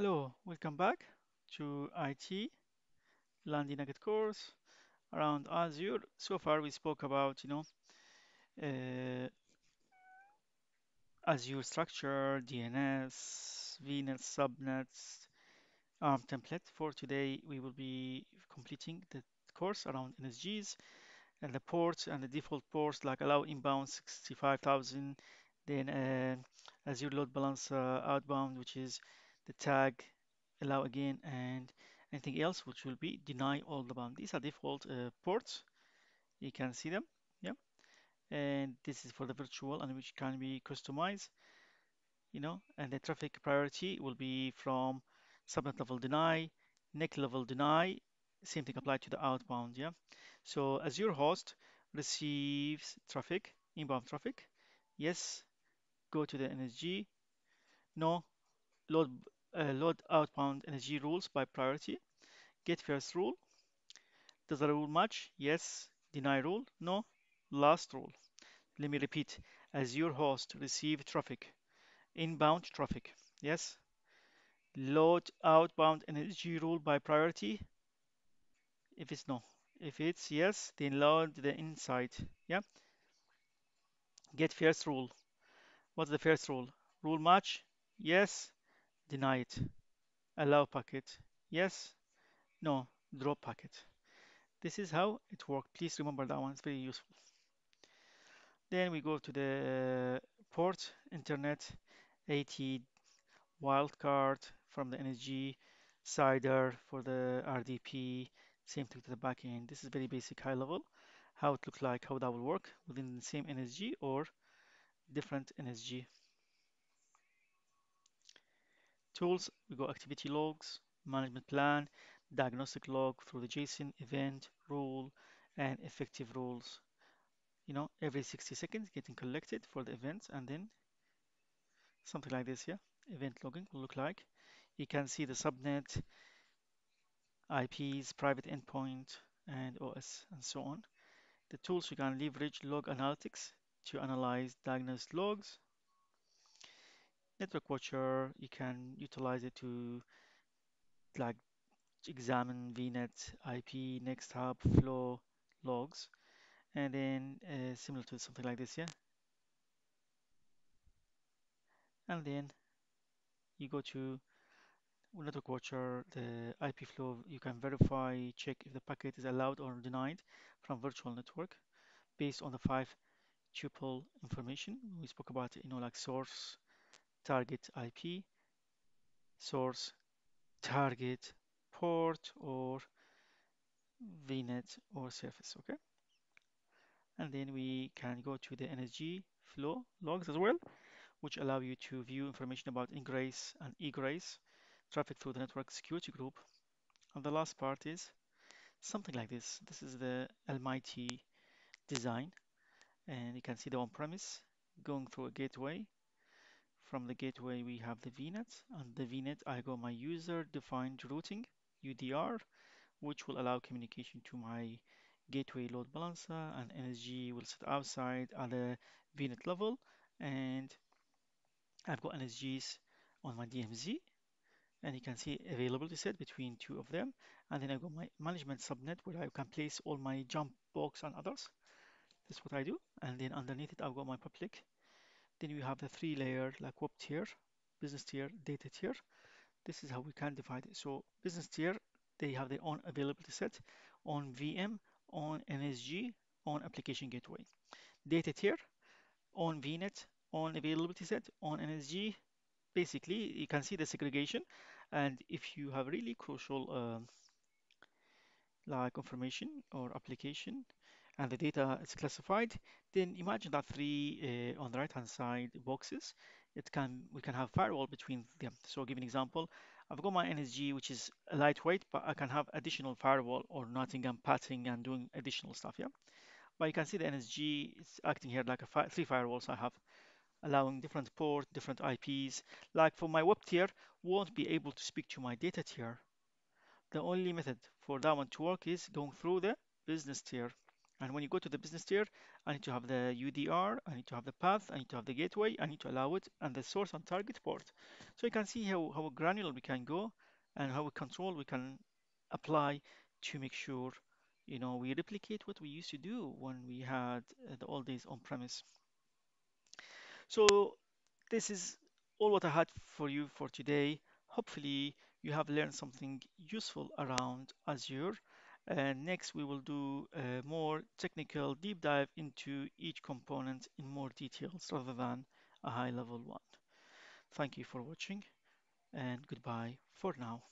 Hello, welcome back to IT Landy Nugget course around Azure. So far, we spoke about, you know, uh, Azure structure, DNS, VNet, subnets, ARM template. For today, we will be completing the course around NSGs and the ports and the default ports like allow inbound 65,000, then uh, Azure load balancer outbound, which is the tag allow again, and anything else which will be deny all the bound. These are default uh, ports. You can see them. Yeah. And this is for the virtual and which can be customized, you know, and the traffic priority will be from subnet level deny, NIC level deny, same thing applied to the outbound, yeah. So Azure host receives traffic, inbound traffic. Yes, go to the NSG. No, load uh, load outbound NSG rules by priority. Get first rule. Does the rule match? Yes. Deny rule? No. Last rule. Let me repeat. Azure host receive traffic, inbound traffic. Yes. Load outbound NSG rule by priority. If it's no. If it's yes, then load the inside. Yeah. Get first rule. What's the first rule? Rule match? Yes. Deny it. Allow packet? Yes. No. Drop packet. This is how it worked. Please remember that one. It's very useful. Then we go to the uh, port internet 80 wildcard from the NSG CIDR for the RDP. Same thing to the backend. This is very basic high level. How it looks like, how that will work within the same NSG or different NSG. Tools, we go activity logs, management plan, diagnostic log through the JSON, event, rule, and effective rules. You know, every 60 seconds getting collected for the events and then something like this, yeah? Event logging will look like. You can see the subnet, IPs, private endpoint, and OS, and so on. The tools you can leverage log analytics to analyze diagnosed logs. Network Watcher, you can utilize it to like examine VNet, IP, Next Hop, flow logs, and then uh, similar to something like this, yeah. And then you go to network watcher, the IP flow, you can verify, check if the packet is allowed or denied from virtual network based on the five tuple information. We spoke about you know, like source, target IP, source, target, port, or VNet or surface, okay? And then we can go to the NSG flow logs as well, which allow you to view information about ingress and egress, traffic through the network security group. And the last part is something like this. This is the Almighty design, and you can see the on-premise going through a gateway. From the gateway, we have the VNet, and the VNet, I go my user-defined routing, UDR, which will allow communication to my gateway load balancer, and NSG will sit outside at the VNet level, and I've got NSGs on my DMZ, and you can see availability set between two of them and then I've got my management subnet where I can place all my jump box and others. That's what I do and then underneath it I've got my public then we have the three layer like web tier business tier data tier. This is how we can divide it. So business tier they have their own availability set on VM on NSG on application gateway. Data tier on VNet on availability set on NSG basically you can see the segregation. And if you have really crucial uh, like information or application and the data is classified then imagine that three uh, on the right hand side boxes it can we can have firewall between them so I'll give an example I've got my NSG which is lightweight but I can have additional firewall or Nottingham patting and doing additional stuff yeah but you can see the NSG is acting here like a fi three firewalls I have allowing different port, different IPs. Like for my web tier, won't be able to speak to my data tier. The only method for that one to work is going through the business tier. And when you go to the business tier, I need to have the UDR, I need to have the path, I need to have the gateway, I need to allow it, and the source and target port. So you can see how, how granular we can go and how control we can apply to make sure you know we replicate what we used to do when we had uh, the old days on premise. So this is all what I had for you for today. Hopefully you have learned something useful around Azure. And next we will do a more technical deep dive into each component in more details rather than a high level one. Thank you for watching and goodbye for now.